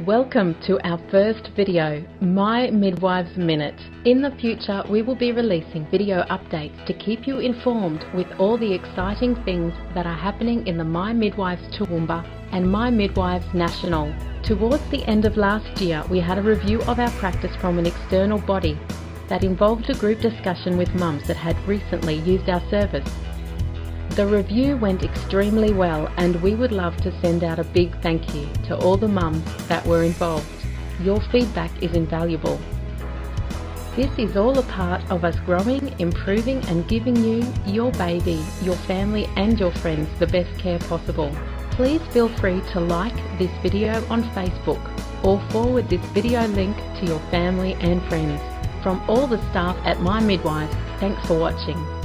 Welcome to our first video, My Midwives Minute. In the future, we will be releasing video updates to keep you informed with all the exciting things that are happening in the My Midwives Toowoomba and My Midwives National. Towards the end of last year, we had a review of our practice from an external body that involved a group discussion with mums that had recently used our service. The review went extremely well and we would love to send out a big thank you to all the mums that were involved. Your feedback is invaluable. This is all a part of us growing, improving and giving you, your baby, your family and your friends the best care possible. Please feel free to like this video on Facebook or forward this video link to your family and friends. From all the staff at My Midwife, thanks for watching.